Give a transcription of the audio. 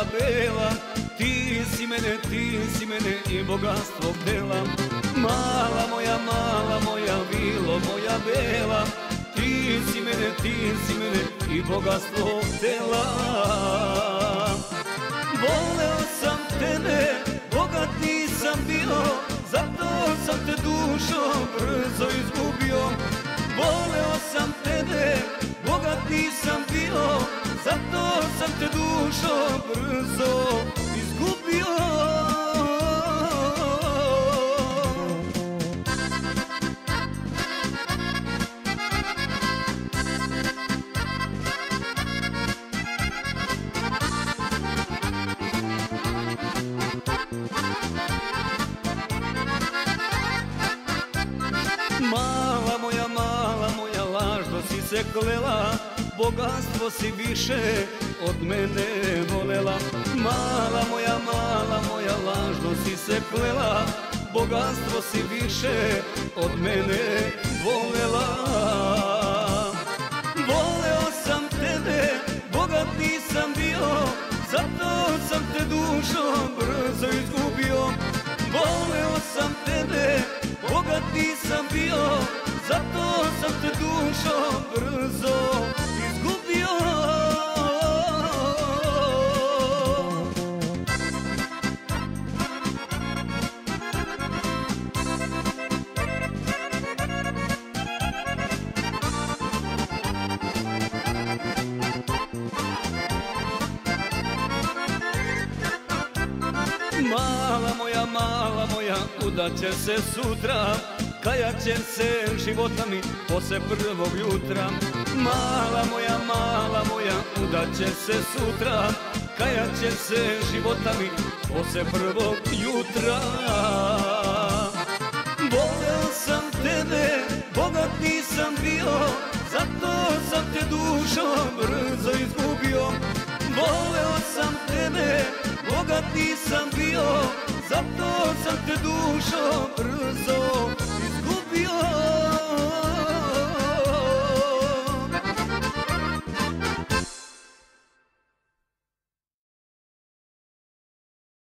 moja bela Ti si mene, ti si mene i bogatstvo htela Mala moja, mala moja vilo, moja bela. Ti si mene, ti si mene i bogatstvo htela Voleo sam tebe, dušo se klela Bogatstvo si više od mene volela. Mala moja, mala moja, lažno si se klela Bogatstvo si više od mene volela mala moja, udat će se sutra Kajat će se života mi posle prvog jutra. Mala moja, mala moja, udat će se sutra Kajat će se života mi posle prvog jutra. Voleo sam tebe, bogat nisam bio Zato sam te dušo ti sam bio Zato sam te dušo brzo